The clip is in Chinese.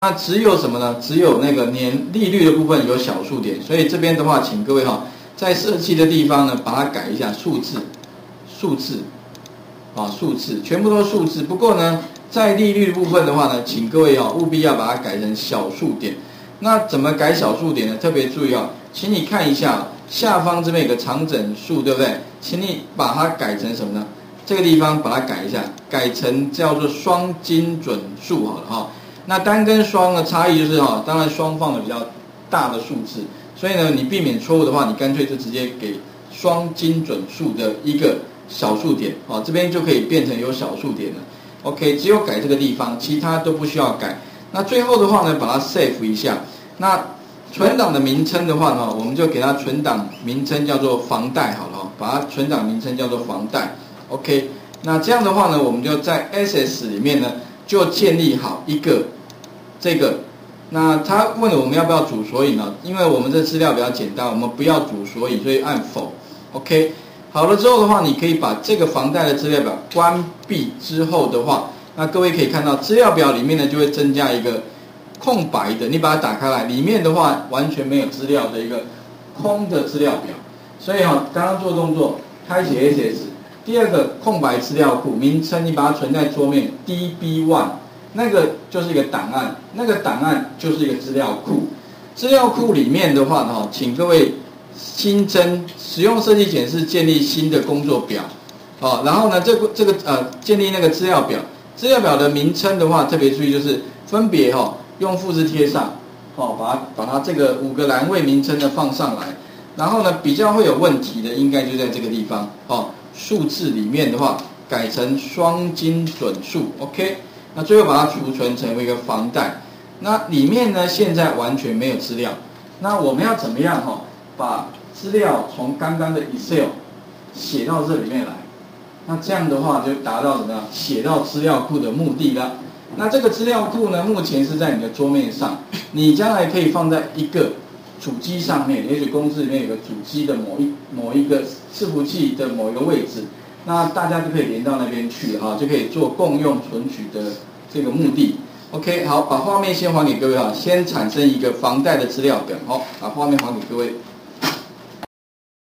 那只有什么呢？只有那个年利率的部分有小数点，所以这边的话，请各位哈，在设计的地方呢，把它改一下数字，数字，啊，数字，全部都是数字。不过呢，在利率部分的话呢，请各位哈，务必要把它改成小数点。那怎么改小数点呢？特别注意啊，请你看一下下方这边有个长整数，对不对？请你把它改成什么呢？这个地方把它改一下，改成叫做双精准数好了哈。那单跟双的差异就是哈，当然双放的比较大的数字，所以呢，你避免错误的话，你干脆就直接给双精准数的一个小数点，哦，这边就可以变成有小数点了。OK，只有改这个地方，其他都不需要改。那最后的话呢，把它 save 一下。那存档的名称的话呢，我们就给它存档名称叫做房贷好了，把它存档名称叫做房贷。OK，那这样的话呢，我们就在 SS 里面呢，就建立好一个这个。那他问我们要不要主索引呢？因为我们这资料比较简单，我们不要主索引，所以按否。OK，好了之后的话，你可以把这个房贷的资料表关闭之后的话。那各位可以看到，资料表里面呢就会增加一个空白的，你把它打开来，里面的话完全没有资料的一个空的资料表。所以哈，刚刚做动作，开启 SS，第二个空白资料库名称，你把它存在桌面 DB One，那个就是一个档案，那个档案就是一个资料库。资料库里面的话哈，请各位新增使用设计检视建立新的工作表，哦，然后呢，这个这个呃建立那个资料表。资料表的名称的话，特别注意就是分别哈用复制贴上，哦，把把它这个五个栏位名称呢放上来，然后呢比较会有问题的应该就在这个地方哦，数字里面的话改成双精准数，OK，那最后把它储存成为一个房贷，那里面呢现在完全没有资料，那我们要怎么样哈把资料从刚刚的 Excel 写到这里面来？那这样的话就达到怎么样写到资料库的目的了。那这个资料库呢，目前是在你的桌面上，你将来可以放在一个主机上面，也许公司里面有个主机的某一某一个伺服器的某一个位置，那大家就可以连到那边去哈，就可以做共用存取的这个目的。OK，好，把画面先还给各位啊，先产生一个房贷的资料表，好，把画面还给各位。